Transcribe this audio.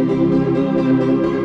Gracias.